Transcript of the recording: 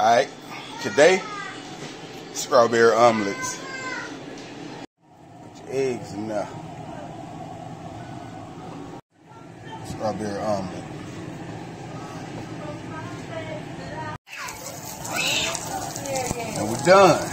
Alright, today, strawberry omelets. Put your eggs in there. Uh, strawberry omelet. And we're done.